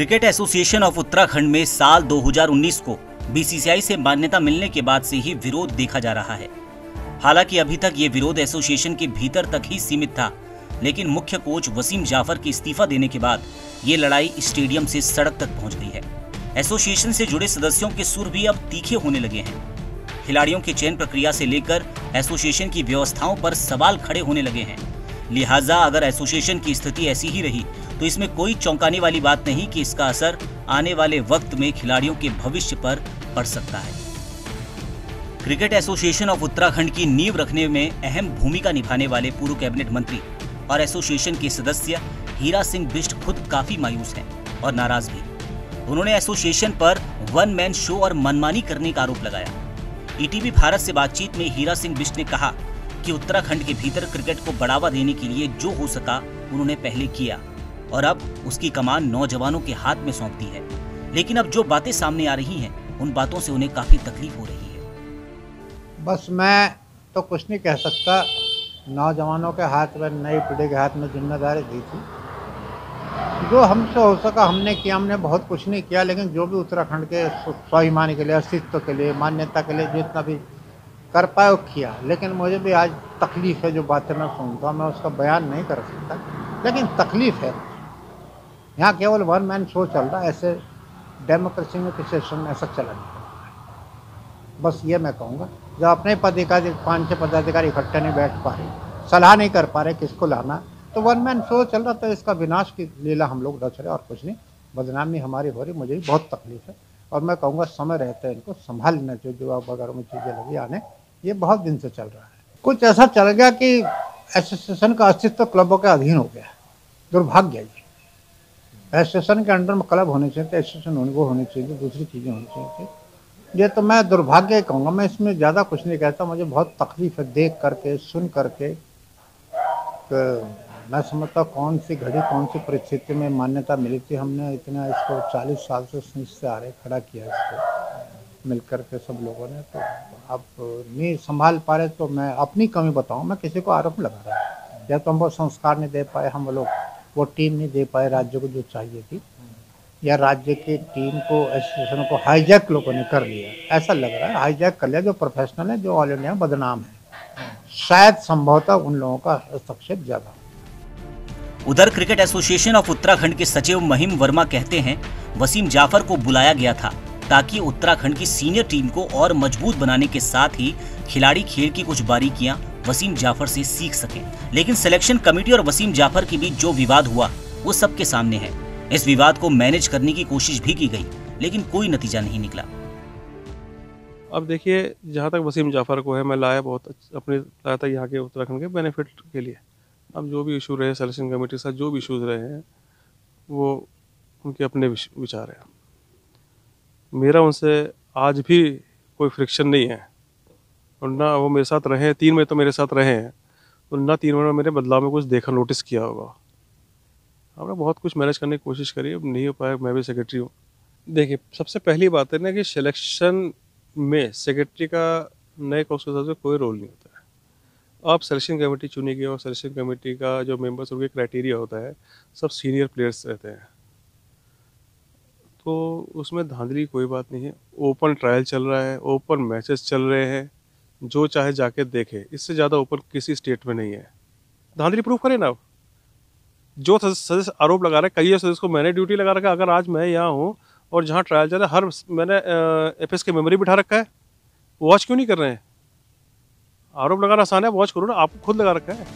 Cricket association of Uttarakhand में साल 2019 को बीसीसीआई से मान्यता मिलने के बाद से ही विरोध देखा जा रहा है। हालाँकि अभी तक ये विरोध एसोसिएशन के भीतर तक ही सीमित था, लेकिन मुख्य कोच वसीम जाफ़र के इस्तीफा देने के बाद ये लड़ाई स्टेडियम से सड़क तक पहुँच गई है। एसोसिएशन से जुड़े सदस्यों के सुर भी अब तीखे होने लगे हैं। खिलाड़ियों के चयन प्रक्रिया से लेकर एसोसिएशन की व्यवस्थाओं पर सवाल खड़े होने लगे हैं। लिहाजा अगर एसोसिएशन की स्थिति ऐसी ही रही तो इसमें कोई चौंकाने वाली बात नहीं कि इसका असर आने वाले वक्त में खिलाड़ियों के भविष्य पर पड़ सकता है। क्रिकेट एसोसिएशन ऑफ़ उत्तराखंड की नींव रखने में अहम भूमिका निभाने वाले पूर्व कैबिनेट मंत्री और एसोसिएशन के सदस्य हीरा सिंह बिष्ट खुद काफ़ी मायूस हैं और नाराज़ भी। उन्होंने एसोसिएशन पर वन मैन शो और मनमानी करने का आरोप लगाया। ईटीवी भारत से बातचीत में हीरा सिंह बिष्ट ने कहा कि उत्तराखंड के भीतर क्रिकेट को बढ़ावा देने के लिए जो हो सका उन्होंने पहले किया और अब उसकी कमान नौजवानों के हाथ में सौंप दी है। लेकिन अब जो बातें सामने आ रही हैं, उन बातों से उन्हें काफ़ी तकलीफ़ हो रही है। बस मैं तो कुछ नहीं कह सकता। नौजवानों के हाथ में, नई पीढ़ी के हाथ में ज़िम्मेदारी दी थी। जो हमसे हो सका हमने किया, हमने बहुत कुछ नहीं किया, लेकिन जो भी उत्तराखंड के स्वाभिमान के लिए, अस्तित्व के लिए, मान्यता के लिए जितना भी कर पाए किया। लेकिन मुझे भी आज तकलीफ़ है जो बातें मैं सुनता हूँ मैं उसका बयान नहीं कर सकता। लेकिन तकलीफ़ है। यहाँ केवल वन मैन शो चल रहा है। ऐसे डेमोक्रेसी में किसी में ऐसा चला नहीं बस ये मैं कहूँगा जब अपने पदाधिकारी, पाँच छः पदाधिकारी इकट्ठे नहीं बैठ पा रहे, सलाह नहीं कर पा रहे किसको लाना तो वन मैन शो चल रहा तो इसका विनाश की लीला हम लोग रच रहे और कुछ नहीं। बदनामी हमारी हो रही मुझे भी बहुत तकलीफ़ है। और मैं कहूँगा, समय रहते हैं इनको संभाल लेना चाहिए। जो अब अगर में चीज़ें लगी आने ये बहुत दिन से चल रहा है। कुछ ऐसा चल गया कि एसोसिएशन का अस्तित्व क्लबों के अधीन हो गया। दुर्भाग्य ये। एसोसिएशन के अंडर में क्लब होने चाहिए एसोसिएशन वो होनी चाहिए, दूसरी चीज़ें होनी चाहिए ये तो मैं दुर्भाग्य कहूँगा, मैं इसमें ज़्यादा कुछ नहीं कहता, मुझे बहुत तकलीफ़ है देख करके, सुन करके। तो मैं समझता कौन सी घड़ी, कौन सी परिस्थिति में मान्यता मिली थी हमने, इतना इसको चालीस साल से आ रहे खड़ा किया इसको। मिल कर के सब लोगों ने तो अब नहीं संभाल पा रहे तो मैं अपनी कमी बताऊँ, मैं किसी को आरोप लगा रहा या तो हम वो संस्कार नहीं दे पाए, हम लोग, वो टीम नहीं दे पाए राज्य को जो चाहिए थी, या राज्य की टीम को एसोसिएशन को हाईजैक लोगों ने कर लिया। ऐसा लग रहा है हाईजैक कर लिया जो प्रोफेशनल है, जो ऑल इंडिया बदनाम है। शायद संभवतः उन लोगों का हस्तक्षेप ज़्यादा। उधर क्रिकेट एसोसिएशन ऑफ़ उत्तराखंड के सचिव महिम वर्मा कहते हैं, वसीम जाफ़र को बुलाया गया था। ताकि उत्तराखंड की सीनियर टीम को और मज़बूत बनाने के साथ ही खिलाड़ी खेल की कुछ बारीकियाँ वसीम जाफ़र से सीख सके। लेकिन सिलेक्शन कमेटी और वसीम जाफ़र के बीच जो विवाद हुआ, वो सबके सामने है। इस विवाद को मैनेज करने की कोशिश भी की गई, लेकिन कोई नतीजा नहीं निकला। अब देखिए, जहाँ तक वसीम जाफ़र को है, मैं लाया बहुत अपने, लाया था यहाँ के उत्तराखंड के बेनिफिट के लिए। अब जो भी इशू रहे सिलेक्शन कमेटी के साथ, जो भी इशूज़ रहे हैं, वो उनके अपने विचार हैं। मेरा उनसे आज भी कोई फ्रिक्शन नहीं है। और ना वो मेरे साथ रहे हैं तीन महीने तो मेरे साथ रहे हैं। तो ना तीन महीने मेरे बदलाव में कुछ देखा नोटिस किया होगा। हमने बहुत कुछ मैनेज करने की कोशिश करी, अब नहीं हो पाया, मैं भी सेक्रेटरी हूँ। देखिए, सबसे पहली बात है ना कि सिलेक्शन में सेक्रेटरी का नए कोर्स के हिसाब से कोई रोल नहीं होता है। आप सिलेक्शन कमेटी चुनी गई और सिलेक्शन कमेटी का जो मेंबर्स उनके क्राइटेरिया होता है, सब सीनियर प्लेयर्स रहते हैं। तो उसमें धांधली कोई बात नहीं है। ओपन ट्रायल चल रहा है ओपन मैचेस चल रहे हैं। जो चाहे जाके देखे, इससे ज़्यादा ओपन किसी स्टेट में नहीं है। धांधली प्रूफ करें ना। जो सदस्य आरोप लगा रहे कई सदस्य को मैंने ड्यूटी लगा रखा है, अगर आज मैं यहाँ हूँ और जहाँ ट्रायल चल रहा है, हर मैंने एफ़ एस के मेमोरी बिठा रखा है। वॉच क्यों नहीं कर रहे हैं? आरोप लगाना आसान है वॉच करो ना आपको खुद लगा रखा है।